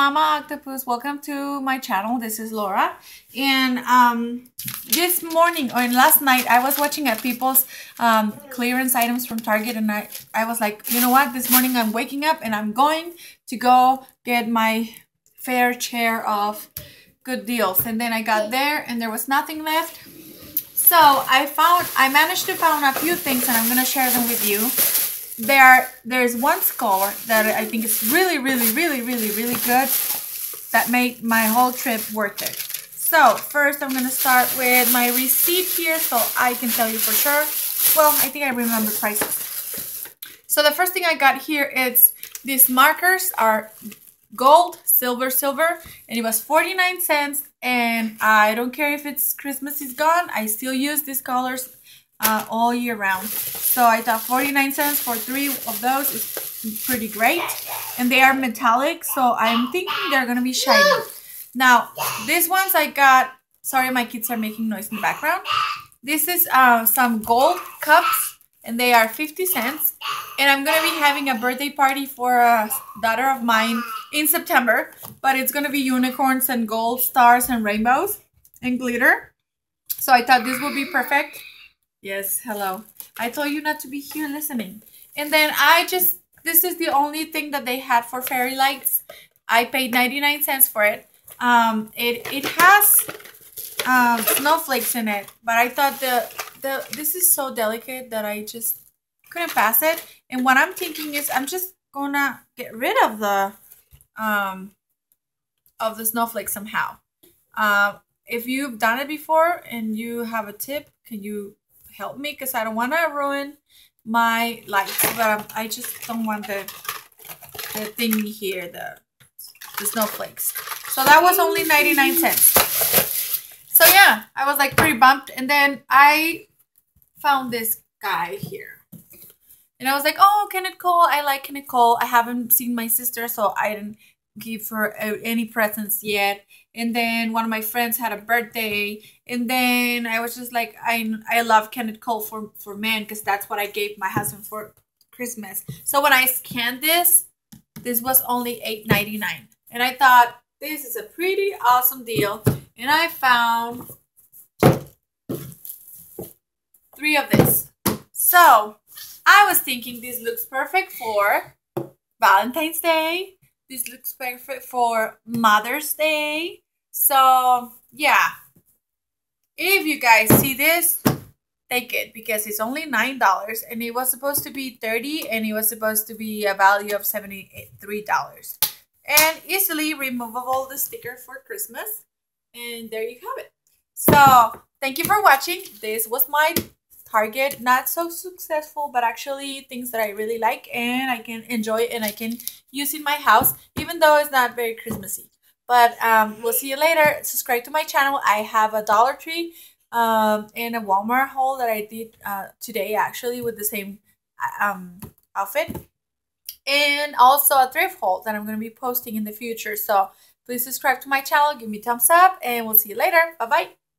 Mama Octopus. Welcome to my channel. This is Laura. And um, this morning or last night, I was watching at people's um, clearance items from Target, and I, I was like, you know what? This morning I'm waking up and I'm going to go get my fair share of good deals. And then I got there and there was nothing left. So I found, I managed to find a few things, and I'm gonna share them with you there there's one score that I think is really, really, really, really, really good that made my whole trip worth it. So first I'm gonna start with my receipt here so I can tell you for sure. Well, I think I remember prices. So the first thing I got here is these markers are gold, silver, silver, and it was 49 cents. And I don't care if it's Christmas is gone, I still use these colors uh, all year round. So I thought 49 cents for three of those is pretty great. And they are metallic, so I'm thinking they're going to be shiny. Now, these ones I got, sorry my kids are making noise in the background. This is uh, some gold cups and they are 50 cents. And I'm going to be having a birthday party for a daughter of mine in September. But it's going to be unicorns and gold stars and rainbows and glitter. So I thought this would be perfect Yes, hello. I told you not to be here listening. And then I just, this is the only thing that they had for fairy lights. I paid 99 cents for it. Um, it, it has um, snowflakes in it, but I thought the, the, this is so delicate that I just couldn't pass it. And what I'm thinking is I'm just gonna get rid of the, um, of the snowflake somehow. Uh, if you've done it before and you have a tip, can you help me because I don't want to ruin my lights, but I just don't want the the thing here, the, the snowflakes. So that was only 99 cents. So yeah, I was like pretty bumped. And then I found this guy here. And I was like, oh, Kenneth Cole. I like Kenneth Cole. I haven't seen my sister, so I didn't give her uh, any presents yet. And then one of my friends had a birthday. And then i was just like i i love kenneth cole for for men because that's what i gave my husband for christmas. So when i scanned this this was only 8.99 and i thought this is a pretty awesome deal. And i found three of this. So i was thinking this looks perfect for valentine's day this looks perfect for Mother's Day. So, yeah. If you guys see this, take it because it's only $9 and it was supposed to be 30 and it was supposed to be a value of $73. And easily removable the sticker for Christmas. And there you have it. So, thank you for watching. This was my Target. Not so successful, but actually things that I really like and I can enjoy and I can use in my house, even though it's not very Christmassy. But um, we'll see you later. Subscribe to my channel. I have a Dollar Tree um, and a Walmart haul that I did uh, today, actually, with the same um, outfit. And also a thrift haul that I'm going to be posting in the future. So please subscribe to my channel, give me thumbs up, and we'll see you later. Bye-bye.